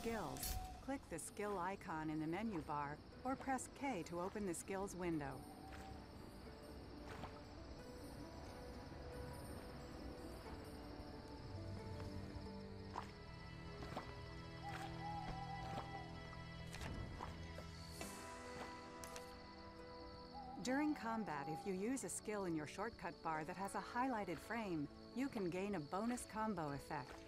skills, click the skill icon in the menu bar or press K to open the skills window. During combat, if you use a skill in your shortcut bar that has a highlighted frame, you can gain a bonus combo effect.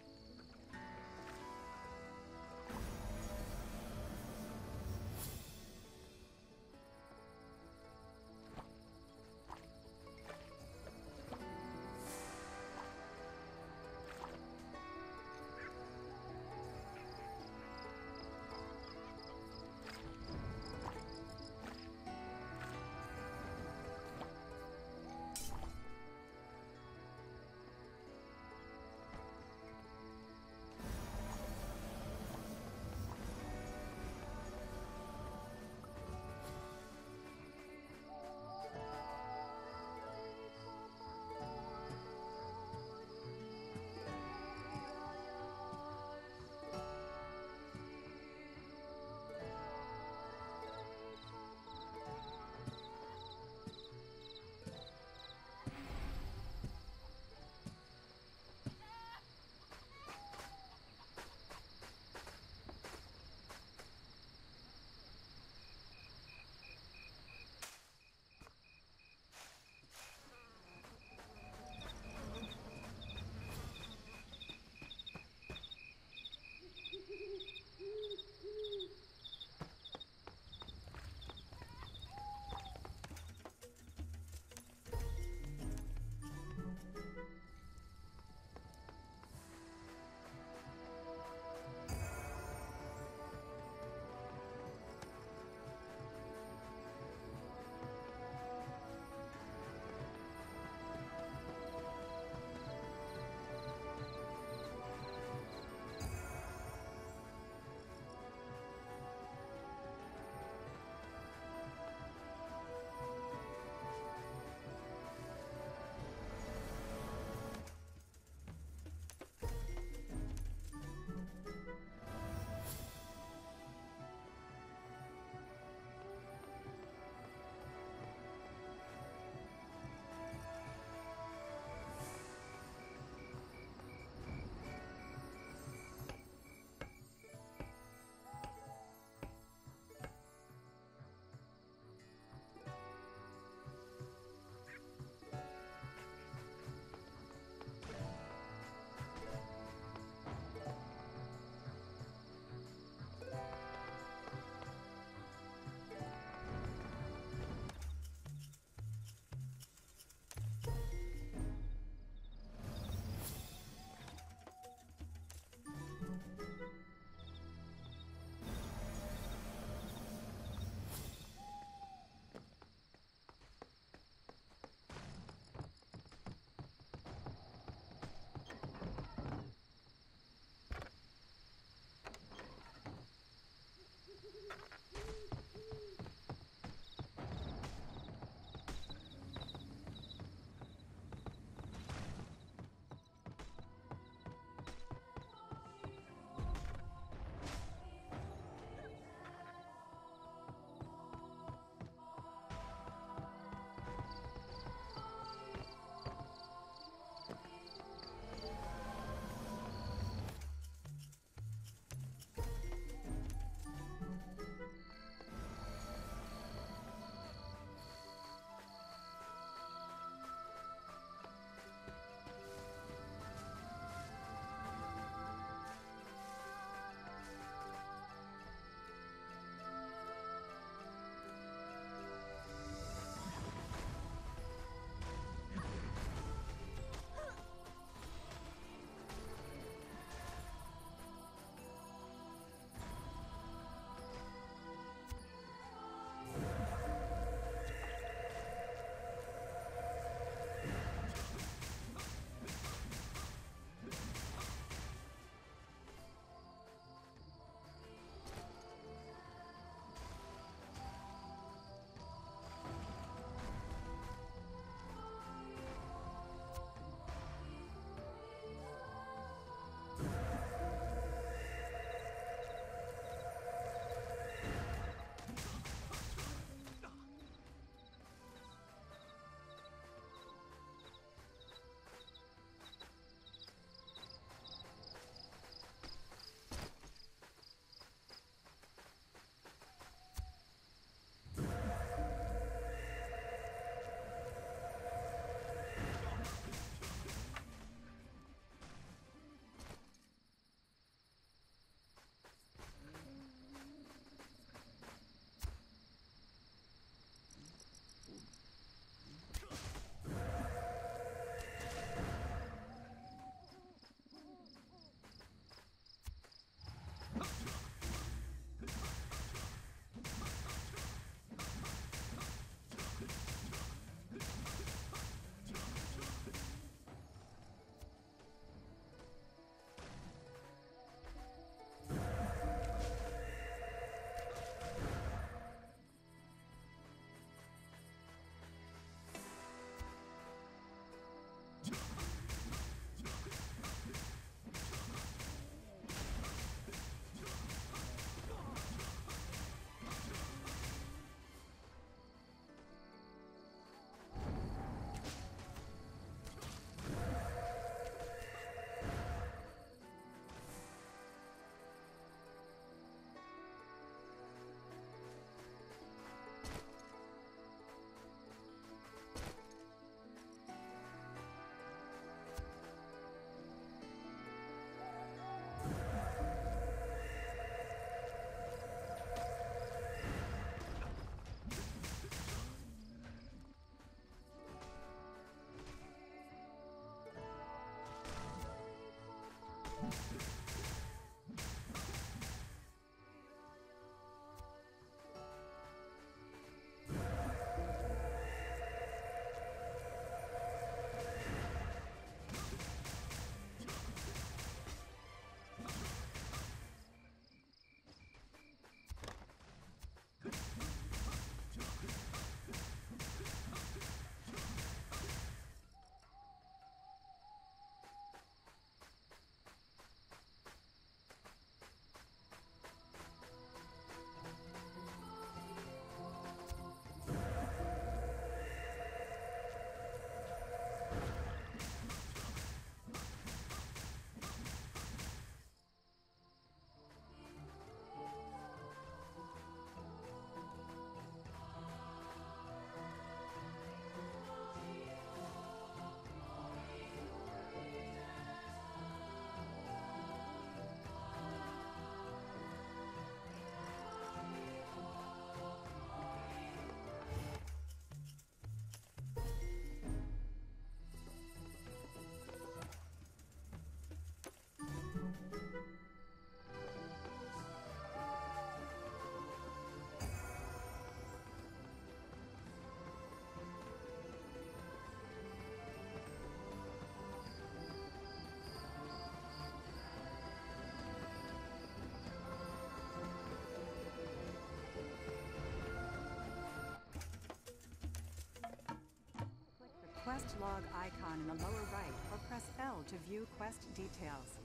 Quest log icon in the lower right or press L to view quest details.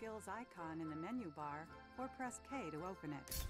Skills. Icon in the menu bar or press K to open it.